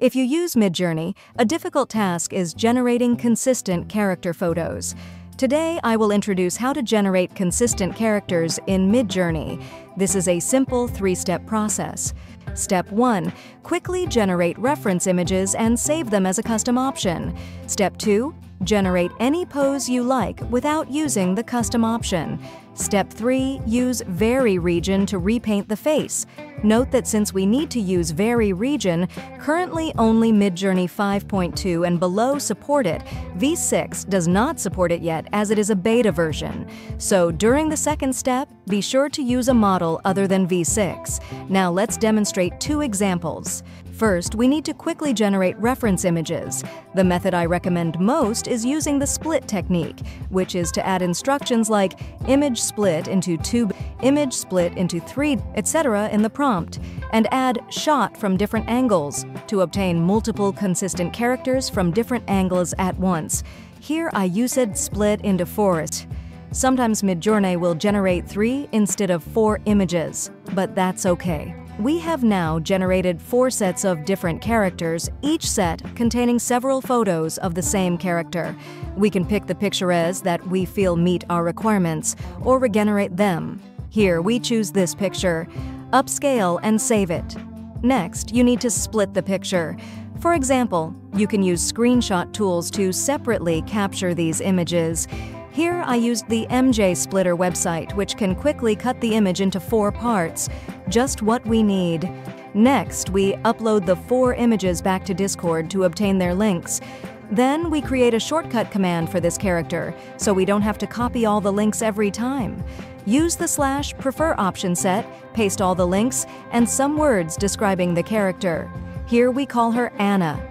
If you use Midjourney, a difficult task is generating consistent character photos. Today, I will introduce how to generate consistent characters in Midjourney. This is a simple three-step process. Step 1. Quickly generate reference images and save them as a custom option. Step 2. Generate any pose you like without using the custom option. Step 3. Use Vary region to repaint the face. Note that since we need to use Vary region, currently only Midjourney 5.2 and below support it, V6 does not support it yet as it is a beta version. So during the second step, be sure to use a model other than V6. Now let's demonstrate two examples. First, we need to quickly generate reference images. The method I recommend most is using the split technique, which is to add instructions like image split into two, image split into three, etc. in the prompt, and add shot from different angles to obtain multiple consistent characters from different angles at once. Here I used split into forest. Sometimes Midjourney will generate three instead of four images, but that's okay. We have now generated four sets of different characters, each set containing several photos of the same character. We can pick the pictures that we feel meet our requirements, or regenerate them. Here, we choose this picture, upscale and save it. Next, you need to split the picture. For example, you can use screenshot tools to separately capture these images. Here I used the MJ Splitter website, which can quickly cut the image into four parts, just what we need. Next, we upload the four images back to Discord to obtain their links. Then we create a shortcut command for this character, so we don't have to copy all the links every time. Use the slash prefer option set, paste all the links, and some words describing the character. Here we call her Anna.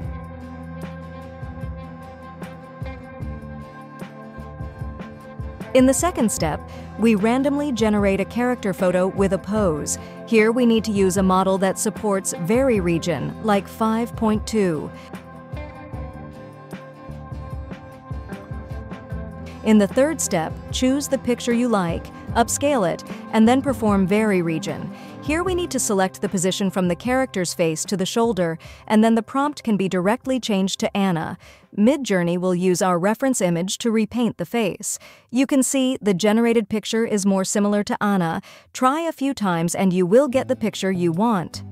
In the second step, we randomly generate a character photo with a pose. Here we need to use a model that supports Vary region, like 5.2. In the third step, choose the picture you like, upscale it, and then perform Vary region. Here we need to select the position from the character's face to the shoulder, and then the prompt can be directly changed to Anna. Midjourney will use our reference image to repaint the face. You can see the generated picture is more similar to Anna. Try a few times and you will get the picture you want.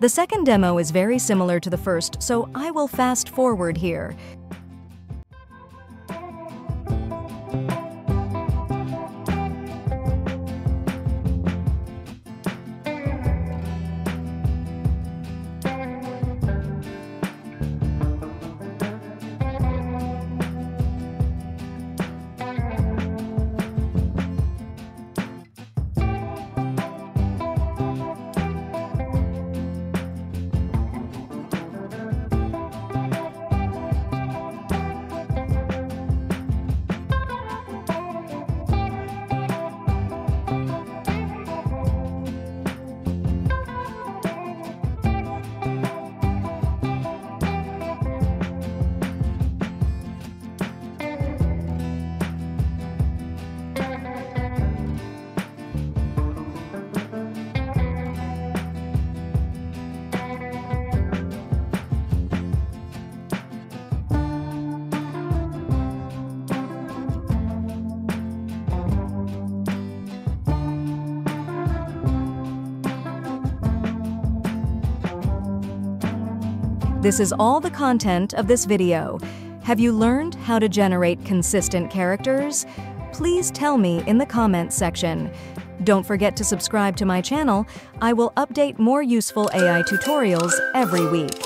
The second demo is very similar to the first, so I will fast forward here. This is all the content of this video. Have you learned how to generate consistent characters? Please tell me in the comments section. Don't forget to subscribe to my channel. I will update more useful AI tutorials every week.